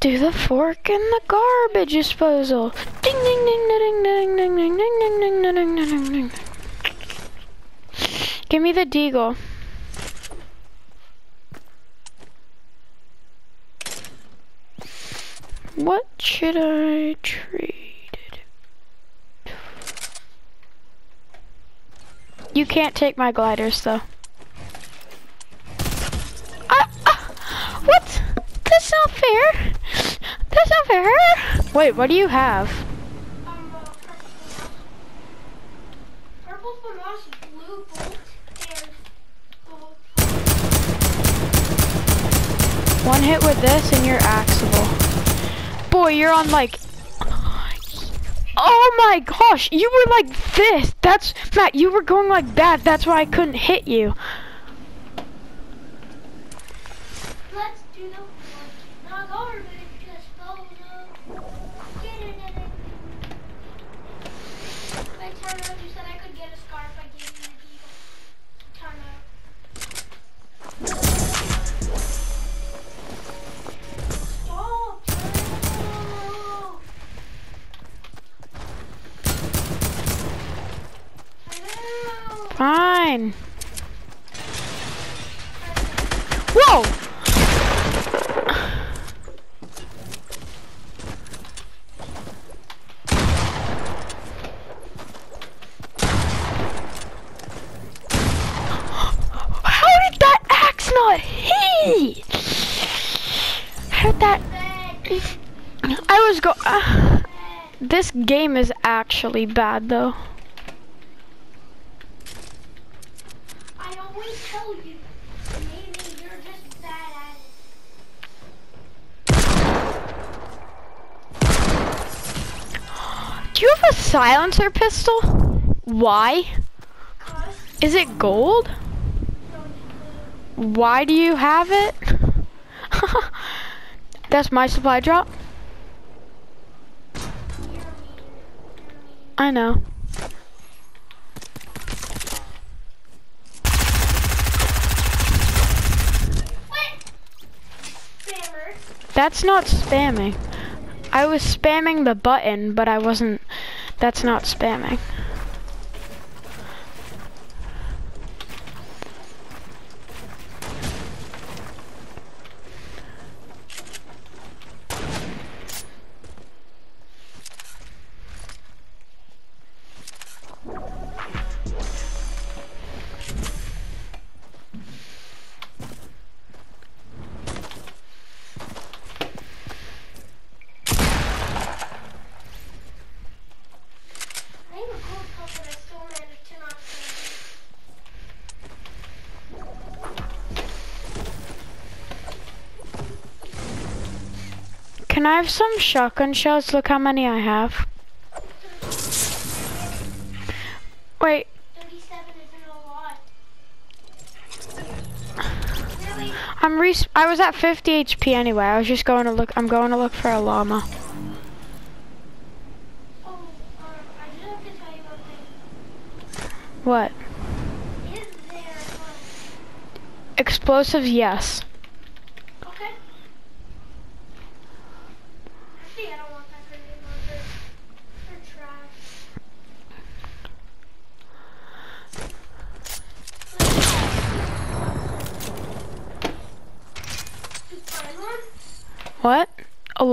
do the fork and the garbage disposal. Ding ding ding ding ding ding ding ding ding ding ding ding ding ding. Give me the deagle. What should I trade? You can't take my gliders though. Ah, ah, what? That's not fair. That's not fair. Wait, what do you have? Um, uh, purple bolt. One hit with this and you're axable. Boy, you're on like... Oh my gosh, you were like this. That's, Matt, you were going like that. That's why I couldn't hit you. Let's do the game is actually bad though. I always tell you, maybe you're just bad at it. Do you have a silencer pistol? Why? Is it gold? Why do you have it? That's my supply drop. I know. That's not spamming. I was spamming the button, but I wasn't. That's not spamming. Can I have some shotgun shells? Look how many I have. Wait, 37 isn't a lot. Really? I'm re. I was at 50 HP anyway. I was just going to look. I'm going to look for a llama. Oh, um, I just have to tell you one thing. What? Is there, Explosives? Yes.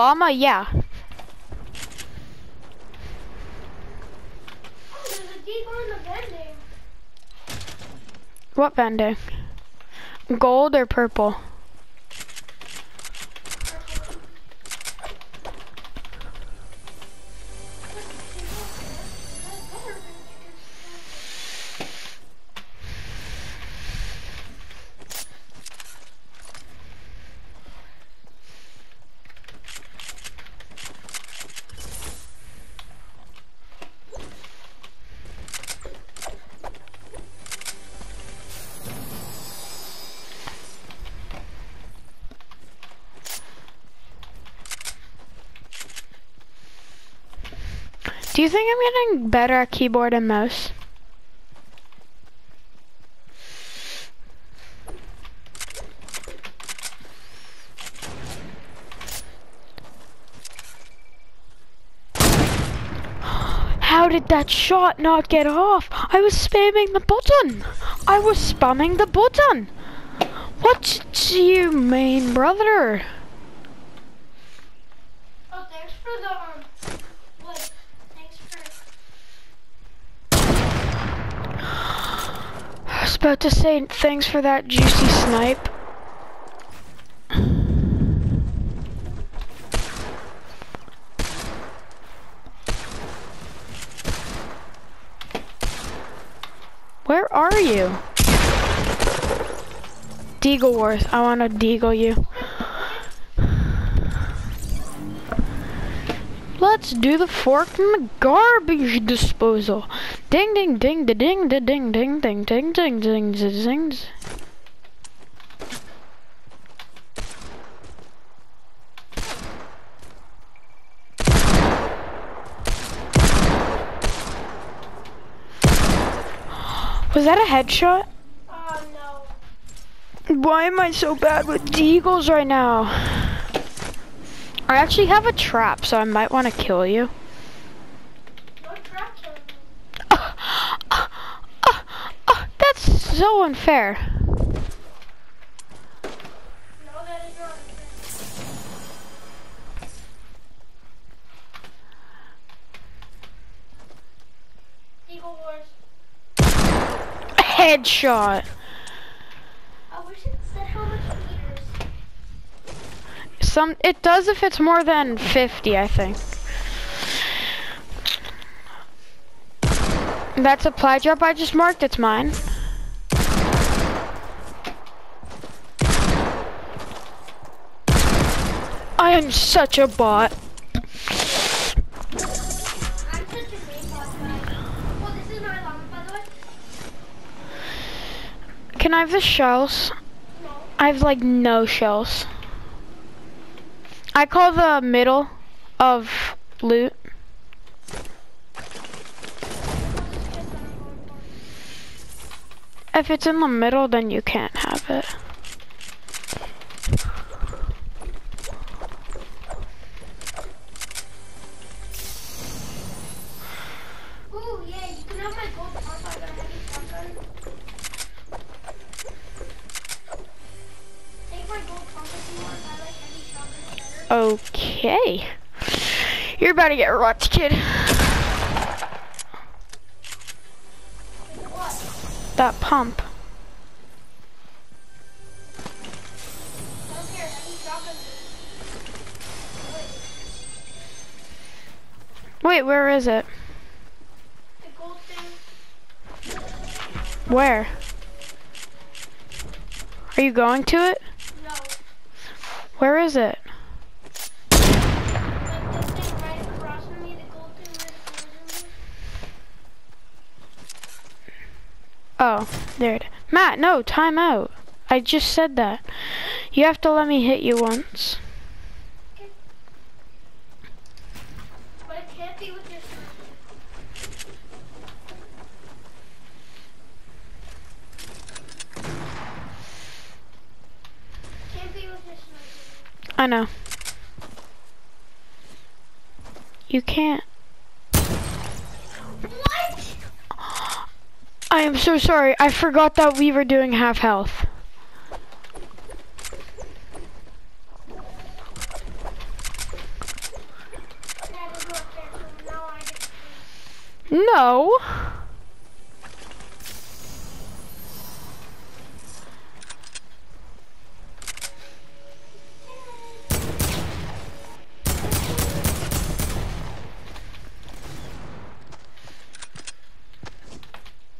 llama? Yeah. What vending? Gold or purple? Do you think I'm getting better at keyboard and mouse? How did that shot not get off? I was spamming the button. I was spamming the button. What do you mean, brother? About to say thanks for that juicy snipe. Where are you? Deagle Wars, I wanna deagle you. Let's do the fork and the garbage disposal. Ding ding ding da ding da ding ding ding ding ding ding ding ding. Was that a headshot? Oh no. Why am I so bad with deagles right now? I actually have a trap, so I might want to kill you. Uh, uh, uh, that's so unfair. Headshot. Some it does if it's more than 50, I think. That supply drop I just marked, it's mine. I am such a bot. Can I have the shells? No. I have like no shells. I call the middle of loot. If it's in the middle, then you can't have it. Okay. You're about to get rocked, kid. That pump. I don't care. Heavy shotguns. Wait, Wait, where is it? the gold thing. Where? Are you going to it? No. Where is it? Like this thing right across from me, the gold thing where the gold is. Oh, there it is. Matt, no, time out. I just said that. You have to let me hit you once. But it can't be with your sniper. Can't be with your sniper. I know. You can't. What? I am so sorry. I forgot that we were doing half health. That is not fair. So now I get to No.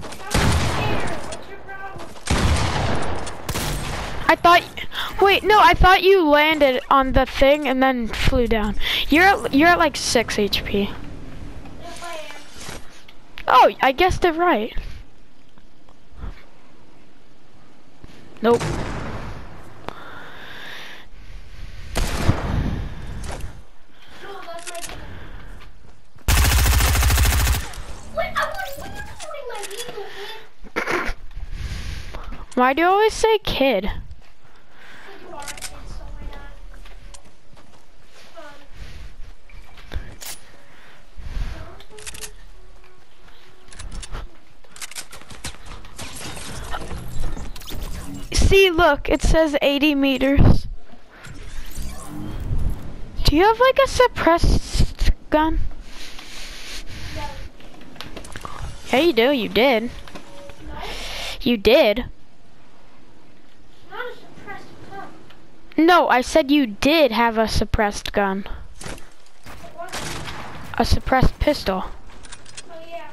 Stop there. What's your problem? I thought. Wait, no. I thought you landed on the thing and then flew down. You're at, you're at like six HP. Oh, I guessed it right. Nope. Why do you always say kid? Look, it says 80 meters. Do you have like a suppressed gun? Yeah, you do. You did. You did. Not a suppressed gun. No, I said you did have a suppressed gun. A suppressed pistol. Oh yeah.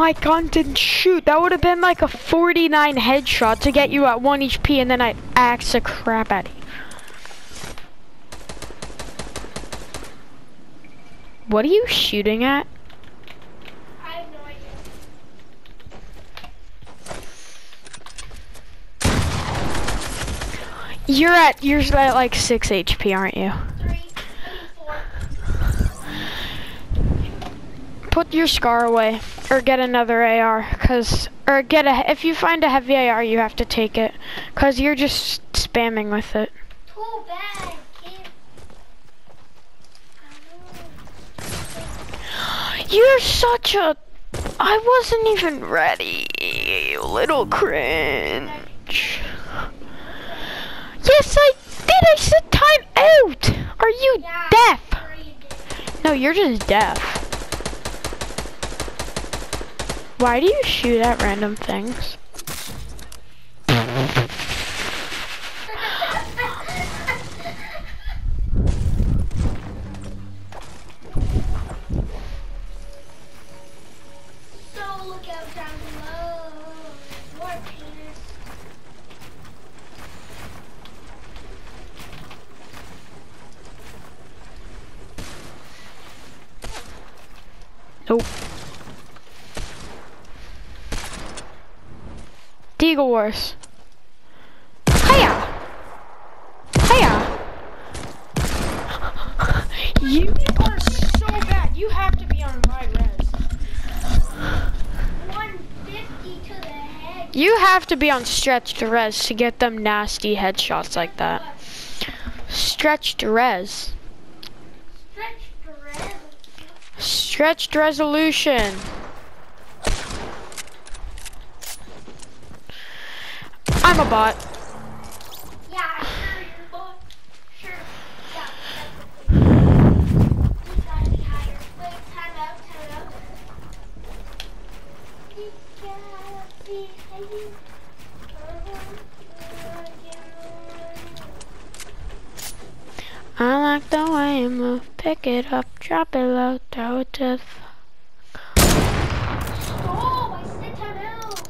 My gun didn't shoot. That would have been like a 49 headshot to get you at 1 HP and then I'd axe the crap out of you. What are you shooting at? I have no idea. You're at you're at like 6 HP, aren't you? Three. Four. Put your scar away or get another AR cuz or get a if you find a heavy AR, you have to take it cuz you're just spamming with it. Too bad, kid. I know. You're such a. I wasn't even ready. You little cringe. Yes, I did. I said time out. Are you Yeah, deaf? sure you did. No, you're just deaf. Why do you shoot at random things? so look out down below. More penis. Nope. Deagle Wars. Hiya! Hiya! You are so bad. You have to be on high res. 150 to the head. You have to be on stretched res to get them nasty headshots like that. Stretched res. Stretch the red. Stretched resolution. I'm a bot. Yeah, sure, you're both. Sure. Yeah, that's gotta. I like the way you move. Pick it up, drop it low, throw it to the f- Stop! I said time out.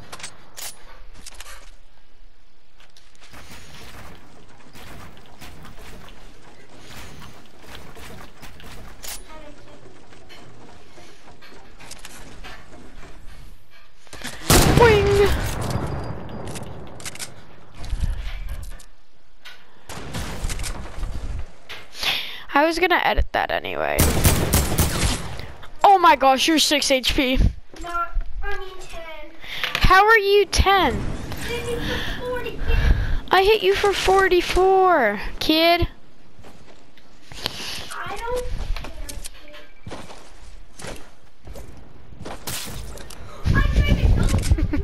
Wing! I was gonna edit that anyway. Oh my gosh, you're 6 HP. Not, I mean 10. How are you 10? This is the 40. I hit you for 44, kid. I don't care. I'm trying to help you.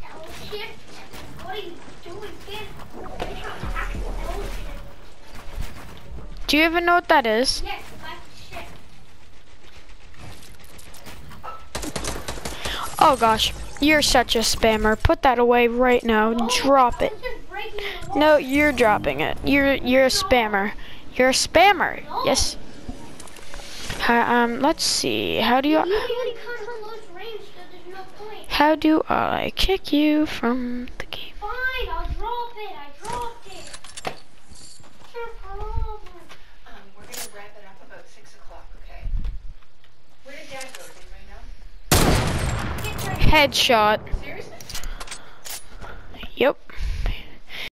You L shift? What are you doing, kid? You're trying to act L shift. Do you even know what that is? Yes. Oh gosh, you're such a spammer. Put that away right now. Drop it. I was just breaking the law. No, you're dropping it. You're you're a spammer. You're a spammer. Yes. Hi, um, let's see. How do you You already come from close range, so there's no point. how do I kick you from the game? headshot.